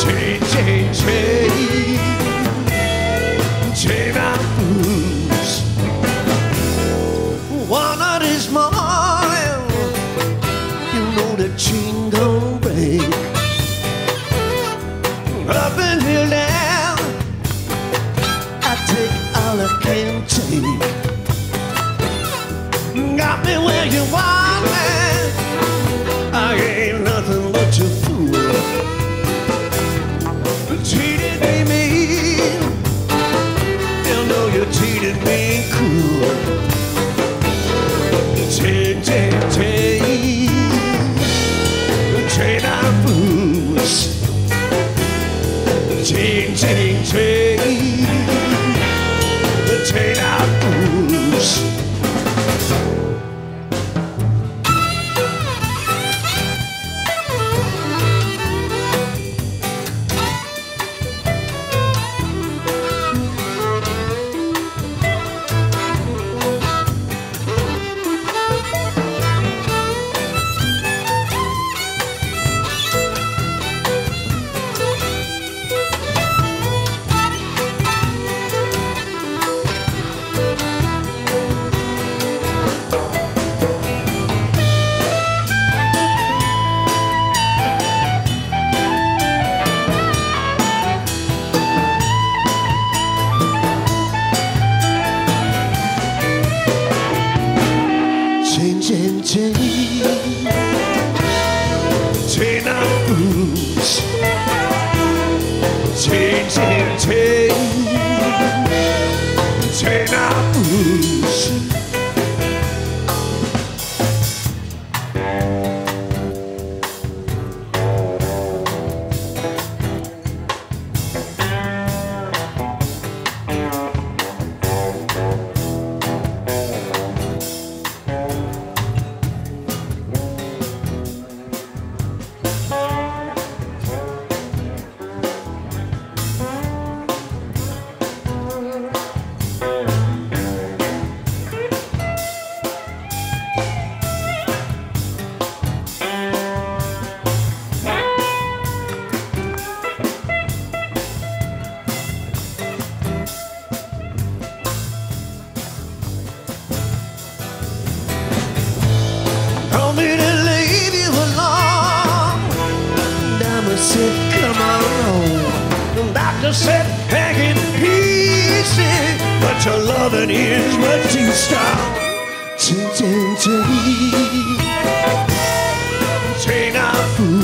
Change. Chain of blues. One of these morning, you know the chain gon' break. Up and now, I take all I can take. Got me where you want me. Chain of fools. Chain, chain, chain. Chain, chain, chain. Chain of blues. Chain, chain, chain. Chain of blues. Told said, come on home. The doctor said, hang it easy. Eh? But your loving is much too strong. Chin, chin, chin. Chain of fools.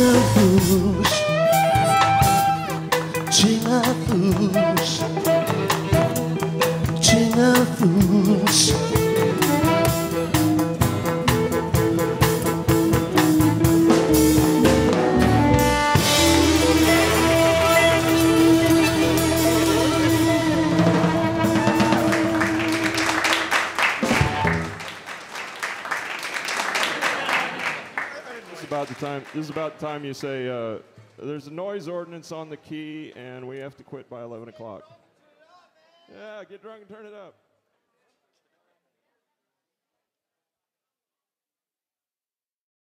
tinha luz, tinha luz. Time. This is about the time you say uh, there's a noise ordinance on the key, and we have to quit by 11 o'clock. Yeah, get drunk and turn it up.